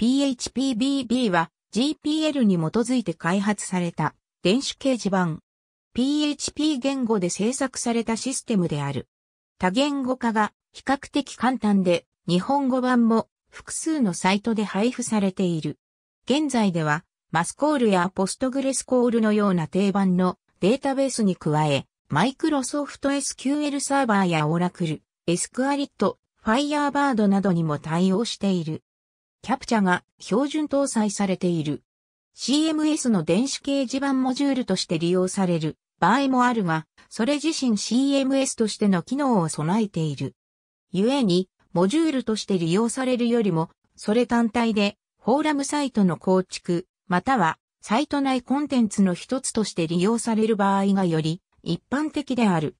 PHPBB は GPL に基づいて開発された電子掲示板。PHP 言語で制作されたシステムである。多言語化が比較的簡単で日本語版も複数のサイトで配布されている。現在ではマスコールやポストグレスコールのような定番のデータベースに加え、マイクロソフト SQL サーバーやオラクル、エスクアリット、ファイヤーバードなどにも対応している。キャプチャが標準搭載されている。CMS の電子掲示板モジュールとして利用される場合もあるが、それ自身 CMS としての機能を備えている。故に、モジュールとして利用されるよりも、それ単体で、フォーラムサイトの構築、または、サイト内コンテンツの一つとして利用される場合がより、一般的である。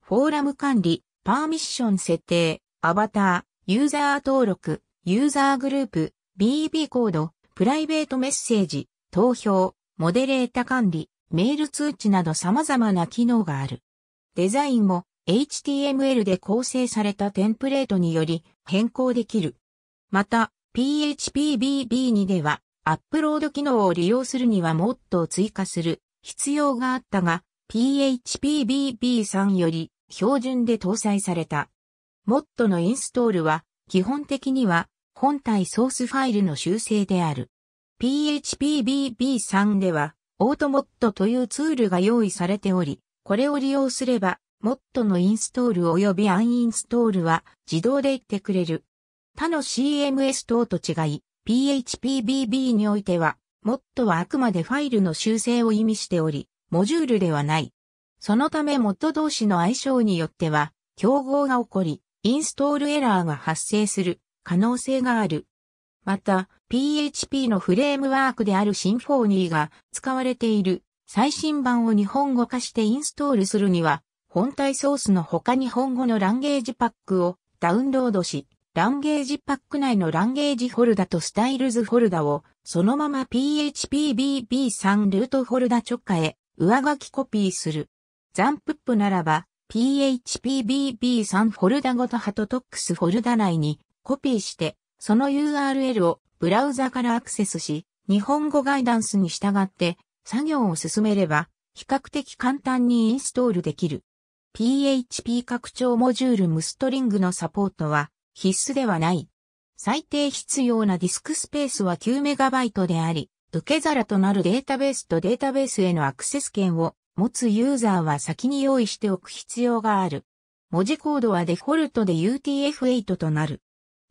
フォーラム管理、パーミッション設定、アバター、ユーザー登録、ユーザーグループ、BB コード、プライベートメッセージ、投票、モデレータ管理、メール通知など様々な機能がある。デザインも HTML で構成されたテンプレートにより変更できる。また、PHPBB2 ではアップロード機能を利用するにはモッドを追加する必要があったが、PHPBB3 より標準で搭載された。モッドのインストールは基本的には本体ソースファイルの修正である。PHPBB3 ではオートモッドというツールが用意されており、これを利用すれば、モッドのインストール及びアンインストールは自動で言ってくれる。他の CMS 等と違い、PHPBB においては、モッドはあくまでファイルの修正を意味しており、モジュールではない。そのため MOD 同士の相性によっては、競合が起こり、インストールエラーが発生する可能性がある。また、PHP のフレームワークである Symfony が使われている最新版を日本語化してインストールするには、本体ソースの他日本語の language pack をダウンロードし、 language pack 内の language フォルダと styles フォルダをそのまま phpBB3 ルートフォルダ直下へ上書きコピーする。ザンプップならば PHPBB3 フォルダごとハトトックスフォルダ内にコピーしてその URL をブラウザからアクセスし日本語ガイダンスに従って作業を進めれば、比較的簡単にインストールできる。PHP 拡張モジュールムストリングのサポートは必須ではない。最低必要なディスクスペースは 9MB であり、受け皿となるデータベースとデータベースへのアクセス権を持つユーザーは先に用意しておく必要がある。文字コードはデフォルトで UTF-8 となる。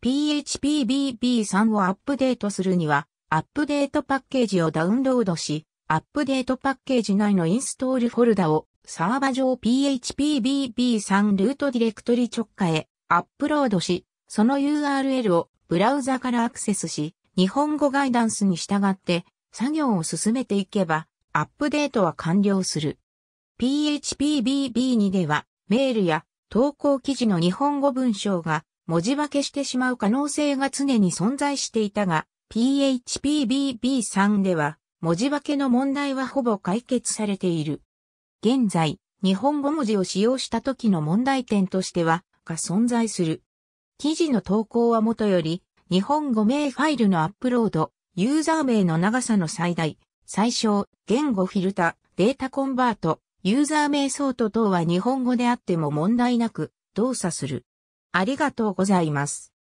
PHPBB3 をアップデートするには、アップデートパッケージをダウンロードし、アップデートパッケージ内のインストールフォルダをサーバ上 PHPBB3 ルートディレクトリ直下へアップロードし、その URL をブラウザからアクセスし、日本語ガイダンスに従って作業を進めていけば、アップデートは完了する。PHPBB2 では、メールや投稿記事の日本語文章が文字化けしてしまう可能性が常に存在していたが、PHPBB3 では文字化けの問題はほぼ解決されている。現在、日本語文字を使用した時の問題点としては、が存在する。記事の投稿はもとより、日本語名ファイルのアップロード、ユーザー名の長さの最大、最小、言語フィルタ、データコンバート、ユーザー名ソート等は日本語であっても問題なく動作する。ありがとうございます。